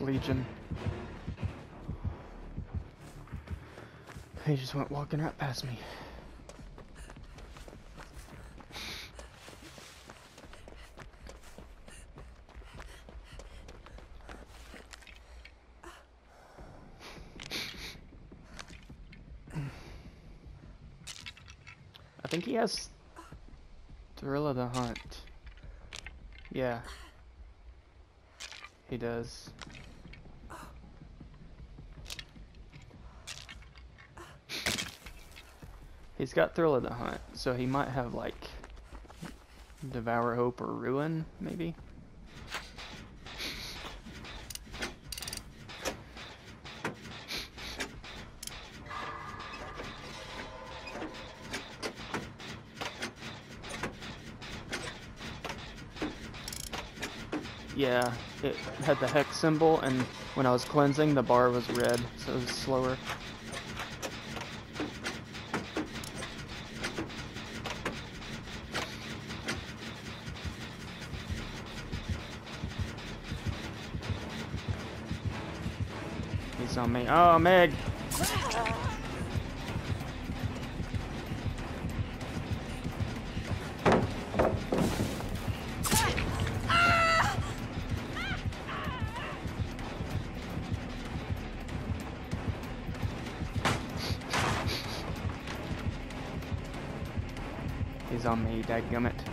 Legion. He just went walking right past me. I think he has Thrill of the Hunt. Yeah. He does. He's got Thrill of the Hunt, so he might have like Devour Hope or Ruin, maybe? Yeah, it had the hex symbol, and when I was cleansing, the bar was red, so it was slower. He's on me. Oh, Meg! He's on me, dadgummit.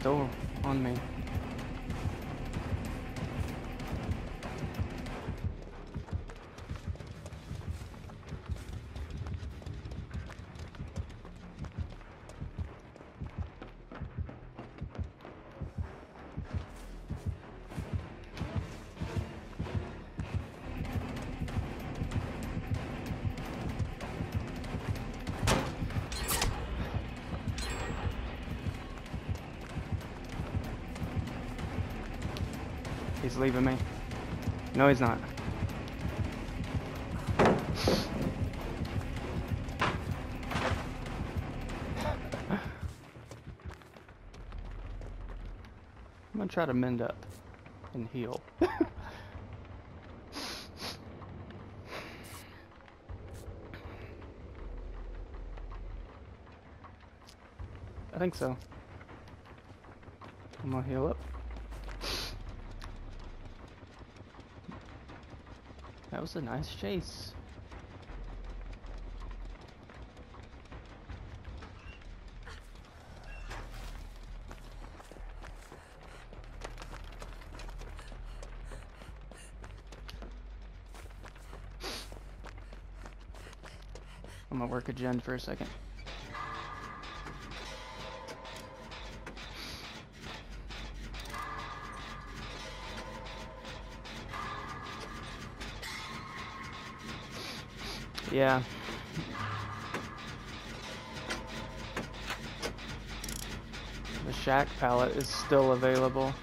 Still on me. Leaving me. No, he's not. I'm gonna try to mend up and heal. I think so. I'm gonna heal up. That was a nice chase. I'm gonna work a gen for a second. Yeah. The shack pallet is still available.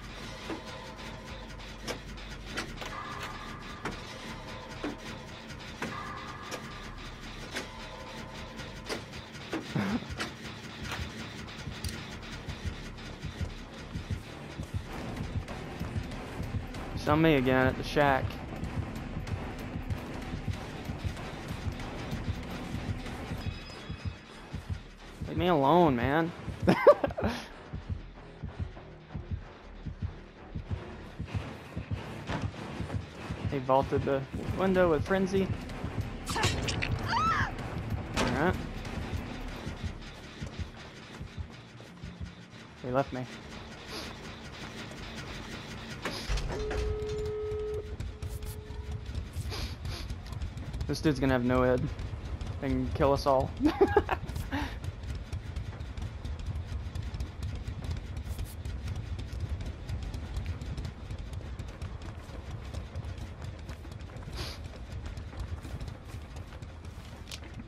On me again at the shack. Leave me alone, man. he vaulted the window with frenzy. Alright. He left me. This dude's gonna have Noed and kill us all.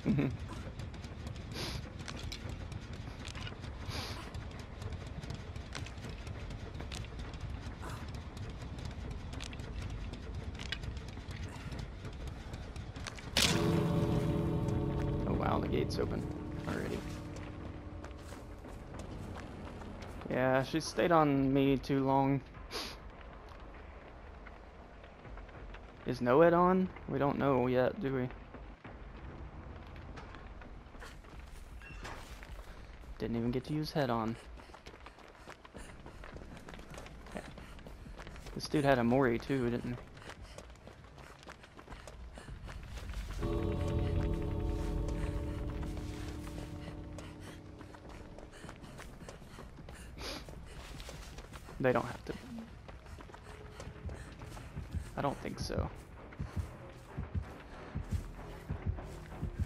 Mm-hmm. oh wow, the gate's open already. Yeah, she stayed on me too long. Is Noed on? We don't know yet, do we? Didn't even get to use head on. This dude had a Mori too, didn't he? They don't have to. I don't think so.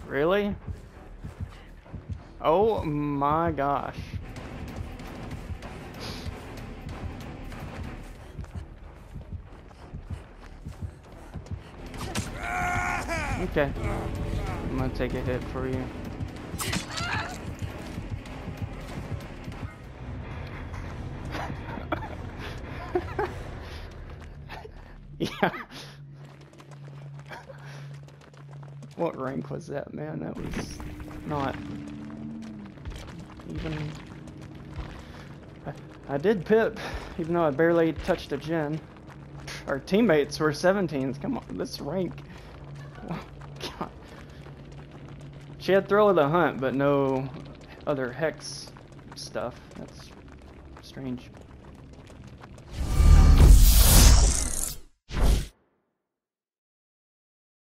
Really? Oh my gosh. Okay. I'm gonna take a hit for you. yeah. What rank was that, man? That was not even. I, I did pip, even though I barely touched a gen. Our teammates were 17s. Come on, this rank. God. She had Thrill of the Hunt, but no other Hex stuff. That's strange.